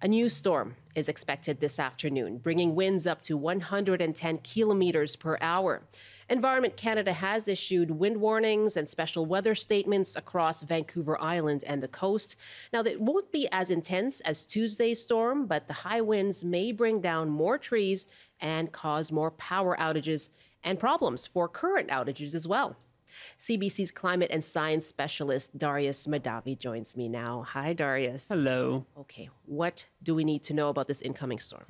A new storm is expected this afternoon, bringing winds up to 110 kilometers per hour. Environment Canada has issued wind warnings and special weather statements across Vancouver Island and the coast. Now, it won't be as intense as Tuesday's storm, but the high winds may bring down more trees and cause more power outages and problems for current outages as well. CBC's climate and science specialist Darius Mahdavi, joins me now. Hi, Darius. Hello. Okay, what do we need to know about this incoming storm?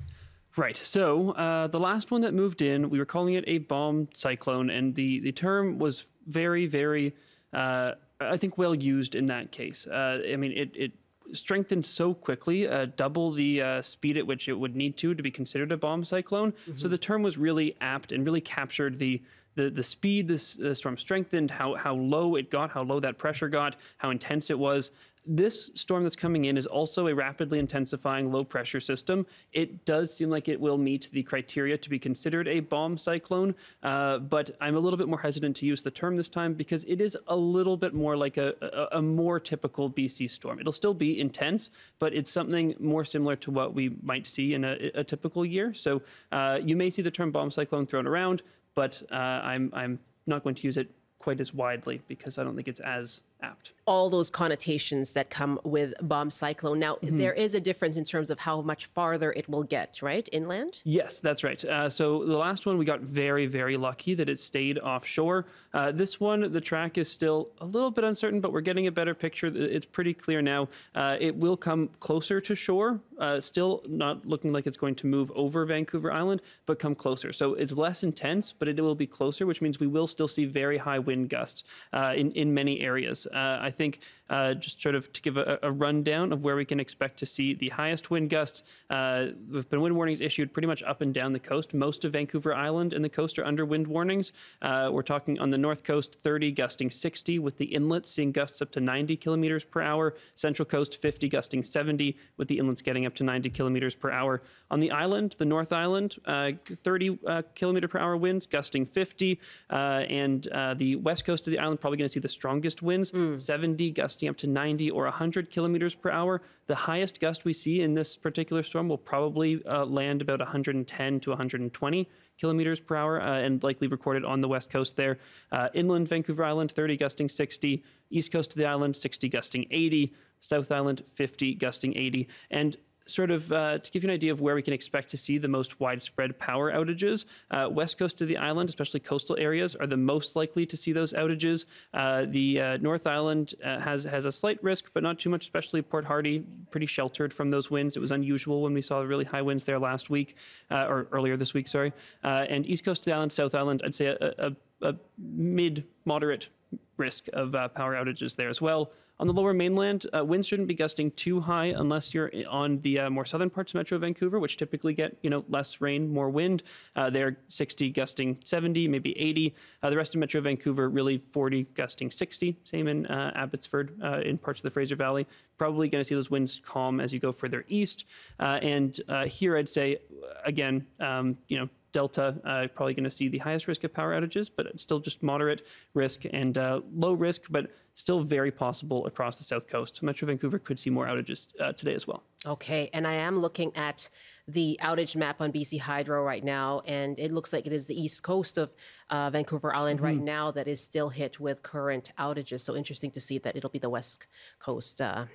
Right. So uh, the last one that moved in, we were calling it a bomb cyclone, and the the term was very, very, uh, I think, well used in that case. Uh, I mean, it it strengthened so quickly, uh, double the uh, speed at which it would need to to be considered a bomb cyclone. Mm-hmm. So the term was really apt and really captured the the the speed this the storm strengthened, how how low it got, how low that pressure got, how intense it was. This storm that's coming in is also a rapidly intensifying low pressure system. It does seem like it will meet the criteria to be considered a bomb cyclone, uh, but I'm a little bit more hesitant to use the term this time because it is a little bit more like a, a, a more typical BC storm. It'll still be intense, but it's something more similar to what we might see in a, a typical year. So uh, you may see the term bomb cyclone thrown around but uh, I'm I'm not going to use it quite as widely because I don't think it's as apt. All those connotations that come with bomb cyclone. Now, mm-hmm. there is a difference in terms of how much farther it will get, right? Inland? Yes, that's right. Uh, so the last one, we got very, very lucky that it stayed offshore. Uh, this one, the track is still a little bit uncertain, but we're getting a better picture. It's pretty clear now. Uh, it will come closer to shore, uh, still not looking like it's going to move over Vancouver Island, but come closer. So it's less intense, but it will be closer, which means we will still see very high wind gusts uh, in, in many areas. Uh, I think uh, just sort of to give a, a, rundown of where we can expect to see the highest wind gusts. Uh, there've been wind warnings issued pretty much up and down the coast. Most of Vancouver Island and the coast are under wind warnings. Uh, we're talking on the north coast 30 gusting 60 with the inlets seeing gusts up to 90 kilometers per hour. Central coast 50 gusting 70 with the inlets getting up to 90 kilometers per hour. On the island, the North Island, uh, 30 uh, kilometer per hour winds gusting 50, uh, and the west coast of the island probably going to see the strongest winds, mm. 70 gusting up to 90 or 100 kilometers per hour. The highest gust we see in this particular storm will probably uh, land about 110 to 120 kilometers per hour uh, and likely recorded on the west coast there. Uh, inland Vancouver Island, 30 gusting 60. East coast of the island, 60 gusting 80. South Island, 50 gusting 80. And sort of uh, to give you an idea of where we can expect to see the most widespread power outages, uh, west coast of the island, especially coastal areas, are the most likely to see those outages. Uh, the uh, North Island uh, has has a slight risk, but not too much. Especially Port Hardy, pretty sheltered from those winds. It was unusual when we saw the really high winds there last week uh, or earlier this week. Sorry, and east coast of the island, South Island, I'd say a, a, a mid moderate risk of power outages there as well. On the lower mainland, uh, winds shouldn't be gusting too high unless you're on the uh, more southern parts of Metro Vancouver, which typically get you know less rain, more wind. Uh, they're 60 gusting 70, maybe 80. Uh, the rest of Metro Vancouver really 40 gusting 60. Same in uh, Abbotsford, uh, in parts of the Fraser Valley. Probably going to see those winds calm as you go further east. and here, I'd say again, um, you know, Delta uh, probably going to see the highest risk of power outages, but it's still just moderate risk and uh, low risk, but still very possible across the south coast. Metro Vancouver could see more outages uh, today as well. Okay, and I am looking at the outage map on BC Hydro right now, and it looks like it is the east coast of uh, Vancouver Island mm-hmm. right now that is still hit with current outages. So interesting to see that it'll be the west coast uh,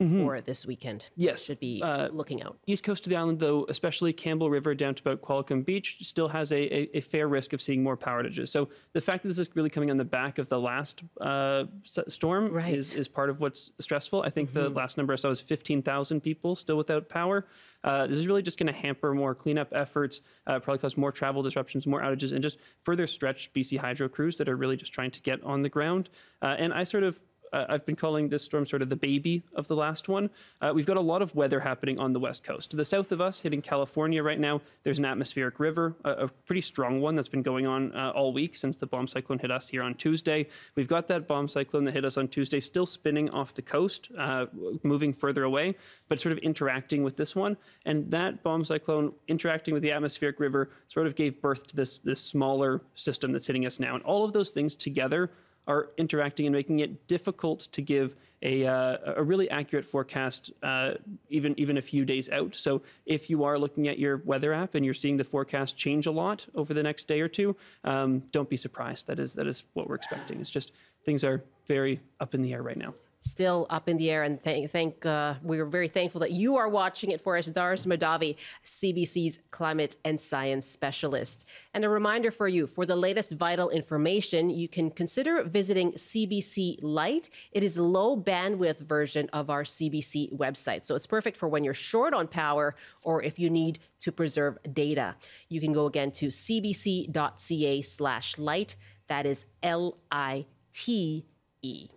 mm-hmm. for this weekend. Yes. Should be uh, looking out. East coast of the island, though, especially Campbell River down to about Qualicum Beach, still has a, a, a, fair risk of seeing more power outages. So the fact that this is really coming on the back of the last uh, storm right. is, is part of what's stressful. I think mm-hmm. the last number I saw was 15,000 people still without power. Uh, this is really just going to hamper more cleanup efforts, uh, probably cause more travel disruptions, more outages, and just further stretch BC Hydro crews that are really just trying to get on the ground. Uh, and I sort of uh, I've been calling this storm sort of the baby of the last one. Uh, we've got a lot of weather happening on the west coast. To the south of us, hitting California right now, there's an atmospheric river, a, a pretty strong one that's been going on uh, all week since the bomb cyclone hit us here on Tuesday. We've got that bomb cyclone that hit us on Tuesday still spinning off the coast, uh, moving further away, but sort of interacting with this one. And that bomb cyclone interacting with the atmospheric river sort of gave birth to this, this smaller system that's hitting us now. And all of those things together are interacting and making it difficult to give a, uh, a really accurate forecast, uh, even even a few days out. So if you are looking at your weather app and you're seeing the forecast change a lot over the next day or two, um, don't be surprised. That is that is what we're expecting. It's just things are very up in the air right now still up in the air. And thank, thank uh, we're very thankful that you are watching it for us, Darius Mahdavi, CBC's climate and science specialist. And a reminder for you for the latest vital information, you can consider visiting CBC Lite. It is a low bandwidth version of our CBC website. So it's perfect for when you're short on power or if you need to preserve data. You can go again to cbc.ca slash light. That is L I T E.